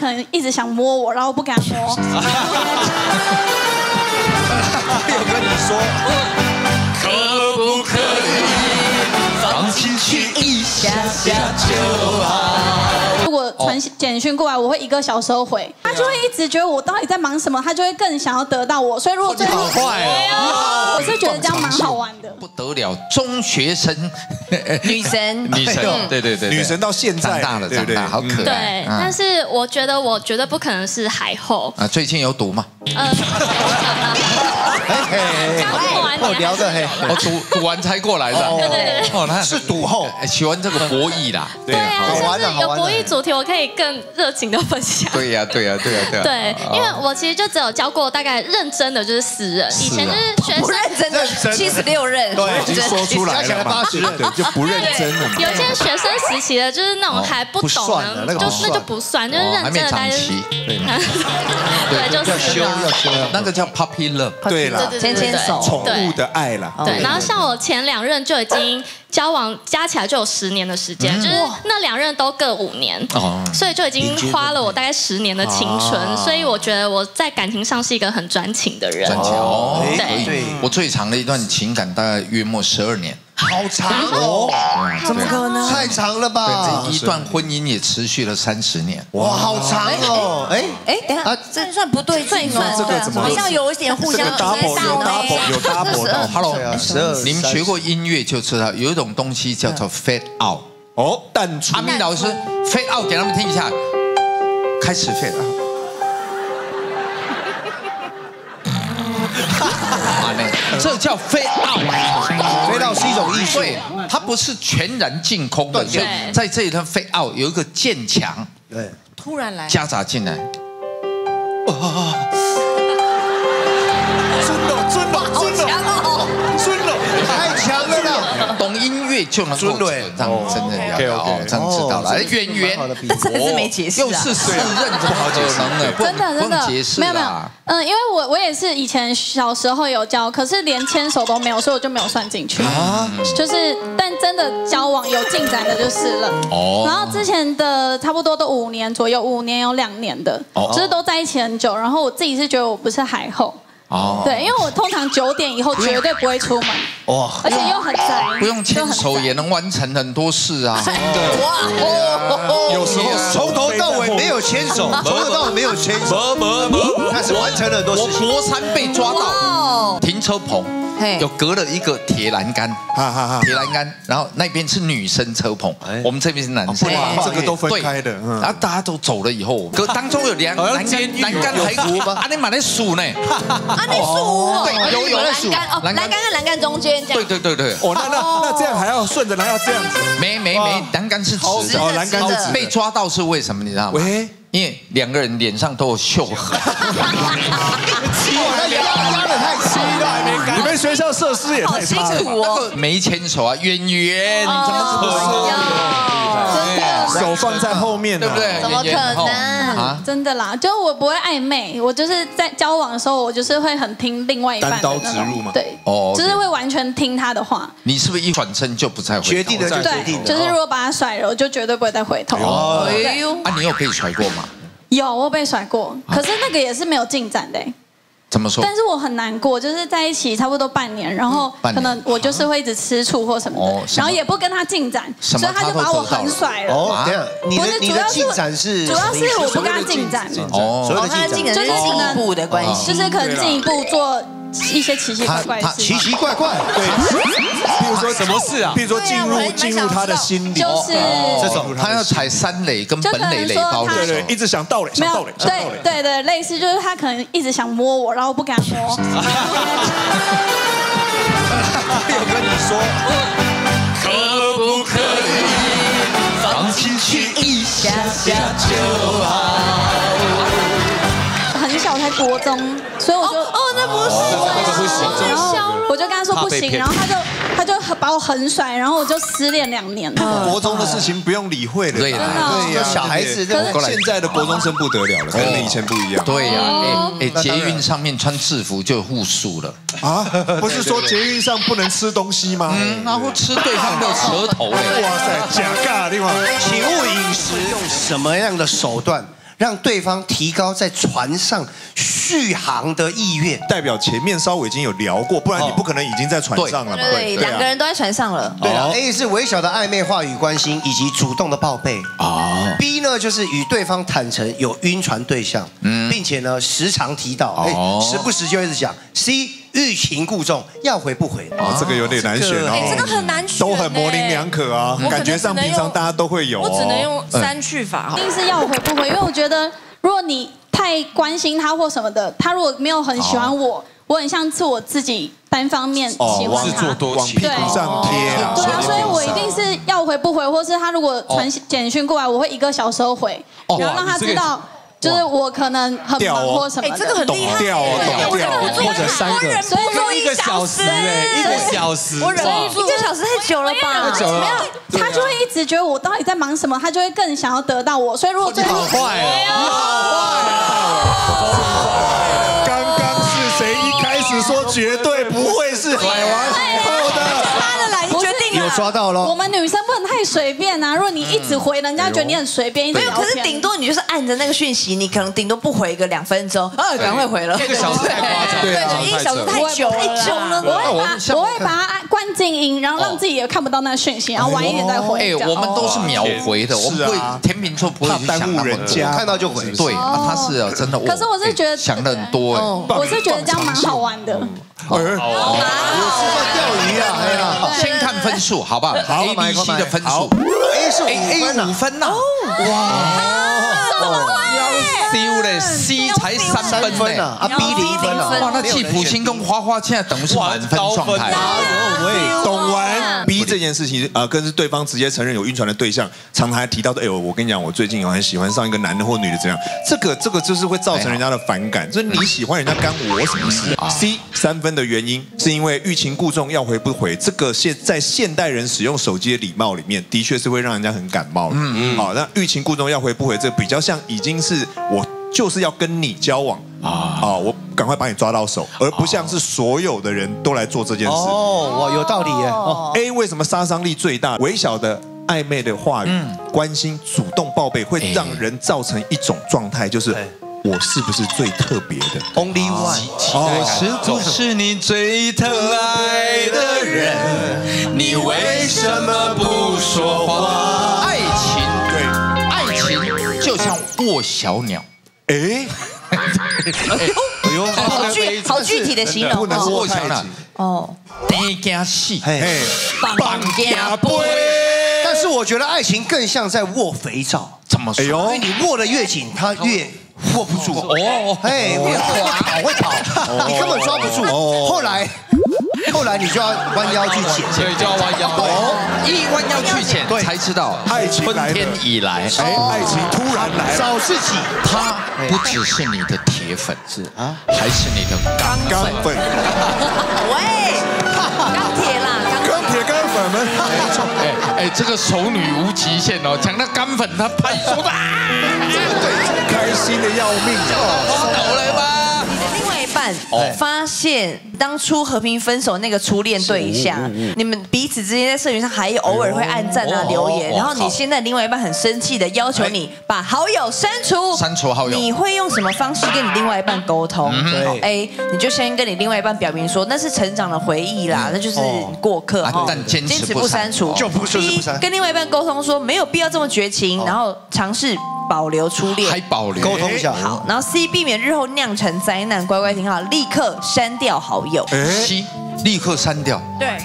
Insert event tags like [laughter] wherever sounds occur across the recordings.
可能一直想摸我，然后不敢摸。[laughs] 有跟你说，可进去一下下就好？如果传简讯过来，我会一个小时后回，他就会一直觉得我到底在忙什么，他就会更想要得到我。所以如果最后，好坏哦我是觉得这样蛮好玩的。不得了，中学生女神，女神，对对对，女神到现在长大了，对不对长大，好可爱。对，嗯但是我觉得我绝对不可能是海后。啊，最近有赌吗？呃，刚过完哦，聊的嘿，我赌赌完才过来的。对对对。哦，是赌后，喜欢这个博弈啦。对啊，好玩就是有博弈主题，我可以更热情的分享。对呀，对呀，对呀，对呀。对，因为我其实就只有教过大概认真的就是四人，以前就是学生。认真的七十六任，对，已经说出来了嘛，加起来80对，就不认真了嘛。有些学生时期的，就是那种还不懂就那就不算，就是认真的对，对就是，要修要修，那个叫 puppy love。对啦，对对牵牵手，宠物的爱啦。对，然后像我前两任就已经交往加起来就有十年的时间，就是那两任都各五年，哦所以就已经花了我大概十年的青春，所以我觉得我在感情上是一个很专情的人。专情哦，哎可以对。我最长的一段情感大概约莫十二年，好长哦，怎么可能？太长了吧对，？一段婚姻也持续了三十年。哇，好长哦，哎哎，等下啊，这算不对劲哦，这个怎么好像有一点互相这个 double 有 double 有 double 到 [laughs] Hello，十二你们学过音乐就知道，有一种东西叫做 fade out。哦，淡出阿明老师 fade out 给他们听一下，开始 fade out。[laughs] 啊，那这叫 fade out。是一种艺术，它不是全然净空的，所以在这一段 fade out 有一个渐强对，突然来，夹杂进来。尊了，尊了，尊了，就能够尊了这样真的了解 OK，OK。哦，这样知道了。哦哎演员蛮好的。比喻这真的是没解释啊。又是四任，不好解释。真的真的。没有没有。，嗯，因为我我也是以前小时候有交，可是连牵手都没有，所以我就没有算进去。就是，但真的交往有进展的就是了。哦。然后之前的差不多都五年左右，五年有两年的，哦。就是都在一起很久。然后我自己是觉得我不是海后，哦，对，因为我通常九点以后绝对不会出门，哇，而且又很宅，不用牵手也能完成很多事啊。[laughs] 真的，哇有时候从头到尾没有牵手，从头到尾没有牵手，但是完成了很多我事情。国三被抓到，哦，停车棚。嘿有隔了一个铁栏杆，哈哈哈铁栏杆，然后那边是女生车棚哎，我们这边是男生这个都分开的，嗯然后大家都走了以后，[laughs] 隔当中有两栏杆，栏杆还 [laughs] 啊，你买那数呢？[laughs] 啊，那树哦，对有有栏杆哦，栏杆跟栏杆中间这对样，对对对对，哦，那那那这样还要顺着来要这样子，没没没，栏杆是直的。哦，栏杆是直的被抓到是为什么？你知道吗？喂，因为两个人脸上都有锈痕。太细了，你们学校设施也太差了没牵手啊，演员，你怎么可能？手放在后面呢，对不对？怎么可能啊？真的啦，就我不会暧昧，我就是在交往的时候，我就是会很听另外一半的单刀直入吗种对，哦就是会完全听他的话。你是不是一转身就不再回头？决定的就决对定，了。就是如果把他甩了，我就绝对不会再回头。哦哎呦，啊，你有被甩过吗？有，我被甩过，可是那个也是没有进展的欸。怎么说？但是我很难过，就是在一起差不多半年，然后可能我就是会一直吃醋或什么的，然后也不跟他进展，所以他就把我横甩了。哦，这样，你不是，的你的主要是进展是主要是我不跟他进展，哦所有的哦，他进展进展就是进一步的关系，就是可能进一步做一些奇奇怪怪奇奇怪怪，对，比如说什么事啊？比如说进入进入他的心里，就是这种他要踩三垒跟本垒垒包的时候对对，一直想盗垒，没有想盗垒，想盗垒。对对对，类似就是他可能一直想摸我，然后不敢摸。有跟你说，可不可以放进去一下下就好？很小才国中，所以我就哦，那不是那个不行然后我就跟他说不行，然后他就他就把我横甩，然后我就失恋两年。国中的事情不用理会了，对真的对呀，小孩子对可是现在的国中生不得了了，跟你以前不一样。对呀，哦。哎哎，捷运上面穿制服就有护术了，啊，不是说捷运上不能吃东西吗？嗯，然后吃对方的舌头嘞。哇塞，假尬的地方，请勿饮食用什么样的手段让对方提高在船上续航的意愿。代表前面稍微已经有聊过，不然你不可能已经在船上了嘛。对，两个人都在船上了。对了，A 是微小的暧昧话语关心以及主动的报备啊。B 呢就是与对方坦诚有晕船对象，并且呢时常提到，哎，时不时就一直讲。C 欲擒故纵，要回不回？啊，这个有点难选哦。这个很难选，都很模棱两可啊。感觉上平常大家都会有。我只能用三去法。一定是要回不回，因为我觉得如果你太关心他或什么的，他如果没有很喜欢我，我很像是我自己单方面喜欢他，往屁股上贴。对啊，所以我一定是要回不回，或是他如果传简讯过来，我会一个小时后回，然后让他知道。就是我可能很忙或什么，哎，这个很厉害，掉掉，或者三个，所以说一个小时，一个小时，我忍不住，一个小时太久了吧？没有，他就会一直觉得我到底在忙什么，他就会更想要得到我，所以如果最后，好坏哦，刚刚是谁一开始说绝对不会是海王？有抓到了。我们女生太随便啊！如果你一直回，人家觉得你很随便。没有，可是顶多你就是按着那个讯息，你可能顶多不回个两分钟，啊，赶快回了。一个小时太夸张，对，一个小时太久太久了。我会把我会把它关静音，然后让自己也看不到那个讯息，然后晚一点再回。哎，我们都是秒回的，我们会天秤座不会耽误人家，看到就回。对，他是啊，真的。可是我是觉得想的很多哎，我是觉得这样蛮好玩的。好玩，我是在钓鱼啊！哎呀，分数，好不好？好，A、B、C 的分数，A 是 A 五分呐，哇！丢嘞，C 才三分呢，啊 B 零分了，哇，那季普星跟花花现在等于是满分状态。懂完 B 这件事情，呃，跟是对方直接承认有晕船的对象，常常还提到说，哎呦，我跟你讲，我最近很喜欢上一个男的或女的，这样，这个这个就是会造成人家的反感，就是你喜欢人家干我什么事？C 三分的原因是因为欲擒故纵，要回不回，这个现在现代人使用手机的礼貌里面，的确是会让人家很感冒。嗯嗯，好，那欲擒故纵要回不回，这比较像已经是我。就是要跟你交往啊！啊，我赶快把你抓到手，而不像是所有的人都来做这件事。哦，哇，有道理耶。A 为什么杀伤力最大？微小的暧昧的话语、关心、主动报备，会让人造成一种状态，就是我是不是最特别的？Only one，我是不是你最疼爱的人？你为什么不说话？爱情，对，爱情就像卧小鸟。哎，[laughs] 哎呦，哎呦好具好具体的形容，不能过强了。哦，单加戏，嘿，绑加背。但是我觉得爱情更像在握肥皂，怎么说？因为你握的越紧，它越握不住。哦，哎，会跑，会跑，你根本抓不住。后来。[laughs] 后来你就要弯腰去捡，所以就要弯腰。哦，一弯腰去捡，才知道爱情春天以来。哎，爱情突然来，找自己。他不只是你的铁粉，是啊，还是你的钢粉。[laughs] 喂，钢铁啦，钢铁钢粉们。哎哎，这个熟女无极限哦，讲到钢粉，他拍手的，开心的要命，懂了吧？伴发现当初和平分手那个初恋对象，你们彼此之间在社群上还偶尔会暗赞啊留言，然后你现在另外一半很生气的要求你把好友删除，删除好友，你会用什么方式跟你另外一半沟通？对，A，你就先跟你另外一半表明说那是成长的回忆啦，那就是过客，但坚持不删。除，就不是不删。跟另外一半沟通说没有必要这么绝情，然后尝试。保留初恋，还保留。沟通一下。好，然后 C 避免日后酿成灾难，乖乖听好，立刻删掉好友。C 立刻删掉，对。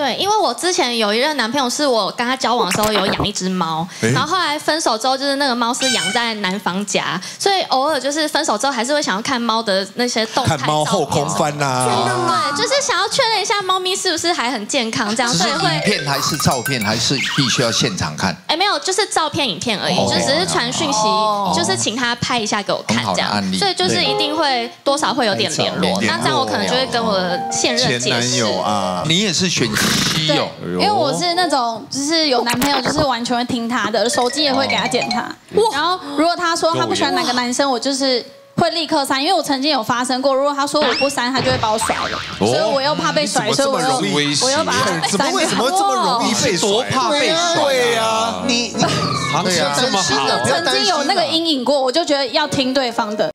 对，因为我之前有一任男朋友，是我跟他交往的时候有养一只猫，然后后来分手之后，就是那个猫是养在男方家，所以偶尔就是分手之后还是会想要看猫的那些动态看猫后空翻呐，对，就是想要确认一下猫咪是不是还很健康，这样所以会。影片还是照片，还是必须要现场看？哎，没有，就是照片、影片而已，就只是传讯息，就是请他拍一下给我看这样。所以就是一定会多少会有点联络，那这样我可能就会跟我的现任解释。啊，你也是选基友。因为我是那种，就是有男朋友，就是完全会听他的，手机也会给他检查。然后如果他说他不喜欢哪个男生，我就是会立刻删，因为我曾经有发生过，如果他说我不删，他就会把我甩了，所以我又怕被甩，所以我又我又把他怎么为什么这么容易被多怕被甩？对呀，你你行情这么好，曾经有那个阴影过，我就觉得要听对方的。